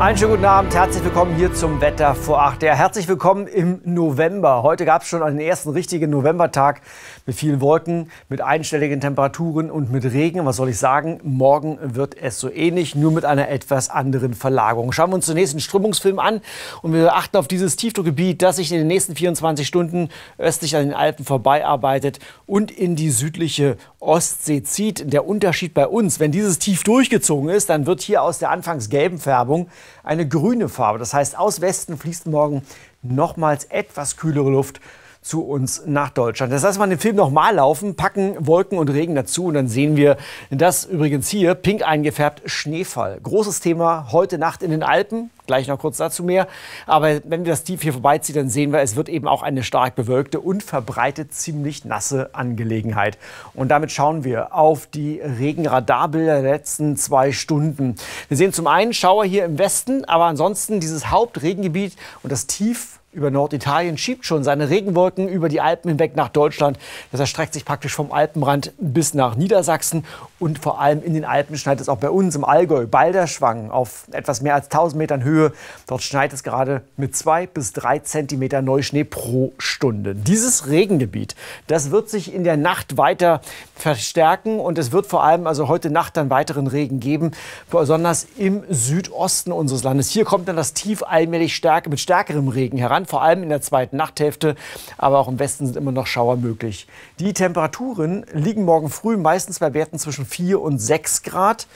Einen schönen guten Abend, herzlich willkommen hier zum Wetter vor acht. Ja, herzlich willkommen im November. Heute gab es schon einen ersten richtigen Novembertag mit vielen Wolken, mit einstelligen Temperaturen und mit Regen. Was soll ich sagen? Morgen wird es so ähnlich, nur mit einer etwas anderen Verlagerung. Schauen wir uns zunächst einen Strömungsfilm an und wir achten auf dieses Tiefdruckgebiet, das sich in den nächsten 24 Stunden östlich an den Alpen vorbeiarbeitet und in die südliche Ostsee zieht. Der Unterschied bei uns, wenn dieses Tief durchgezogen ist, dann wird hier aus der anfangs gelben Färbung eine grüne Farbe. Das heißt, aus Westen fließt morgen nochmals etwas kühlere Luft zu uns nach Deutschland. Das heißt, wir den Film nochmal laufen, packen Wolken und Regen dazu und dann sehen wir das übrigens hier, pink eingefärbt, Schneefall. Großes Thema heute Nacht in den Alpen, gleich noch kurz dazu mehr. Aber wenn wir das Tief hier vorbeizieht, dann sehen wir, es wird eben auch eine stark bewölkte und verbreitet ziemlich nasse Angelegenheit. Und damit schauen wir auf die Regenradarbilder der letzten zwei Stunden. Wir sehen zum einen Schauer hier im Westen, aber ansonsten dieses Hauptregengebiet und das Tief über Norditalien schiebt schon seine Regenwolken über die Alpen hinweg nach Deutschland. Das erstreckt sich praktisch vom Alpenrand bis nach Niedersachsen und vor allem in den Alpen schneit es auch bei uns im Allgäu, Balderschwang auf etwas mehr als 1000 Metern Höhe. Dort schneit es gerade mit zwei bis drei Zentimeter Neuschnee pro Stunde. Dieses Regengebiet, das wird sich in der Nacht weiter verstärken und es wird vor allem also heute Nacht dann weiteren Regen geben, besonders im Südosten unseres Landes. Hier kommt dann das Tief allmählich stärker mit stärkerem Regen heran an, vor allem in der zweiten Nachthälfte. Aber auch im Westen sind immer noch Schauer möglich. Die Temperaturen liegen morgen früh meistens bei Werten zwischen 4 und 6 Grad.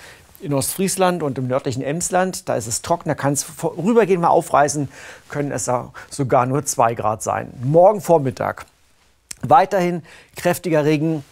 In Ostfriesland und im nördlichen Emsland, da ist es trocken, da kann es vorübergehend mal aufreißen, können es sogar nur 2 Grad sein. Morgen Vormittag weiterhin kräftiger Regen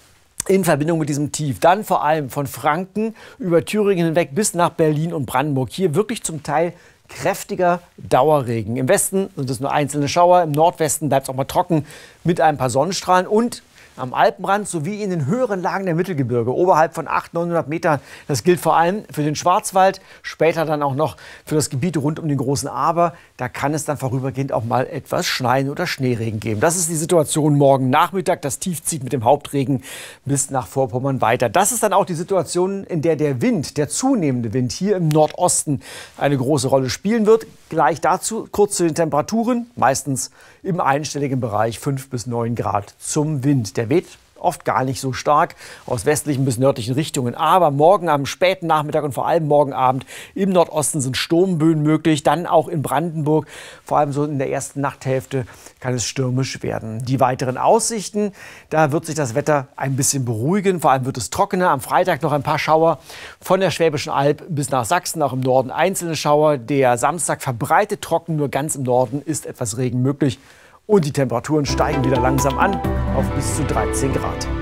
in Verbindung mit diesem Tief. Dann vor allem von Franken über Thüringen hinweg bis nach Berlin und Brandenburg. Hier wirklich zum Teil kräftiger Dauerregen. Im Westen sind es nur einzelne Schauer, im Nordwesten bleibt es auch mal trocken mit ein paar Sonnenstrahlen und am Alpenrand sowie in den höheren Lagen der Mittelgebirge, oberhalb von 800, 900 Metern. Das gilt vor allem für den Schwarzwald, später dann auch noch für das Gebiet rund um den großen Aber. Da kann es dann vorübergehend auch mal etwas Schneien oder Schneeregen geben. Das ist die Situation morgen Nachmittag. Das Tief zieht mit dem Hauptregen bis nach Vorpommern weiter. Das ist dann auch die Situation, in der der Wind, der zunehmende Wind hier im Nordosten eine große Rolle spielen wird. Gleich dazu kurz zu den Temperaturen, meistens im einstelligen Bereich 5 bis 9 Grad zum Wind. Der weht oft gar nicht so stark aus westlichen bis nördlichen Richtungen. Aber morgen am späten Nachmittag und vor allem morgen Abend im Nordosten sind Sturmböen möglich. Dann auch in Brandenburg, vor allem so in der ersten Nachthälfte, kann es stürmisch werden. Die weiteren Aussichten, da wird sich das Wetter ein bisschen beruhigen. Vor allem wird es trockener. Am Freitag noch ein paar Schauer von der Schwäbischen Alb bis nach Sachsen, auch im Norden einzelne Schauer. Der Samstag verbreitet trocken, nur ganz im Norden ist etwas Regen möglich und die Temperaturen steigen wieder langsam an auf bis zu 13 Grad.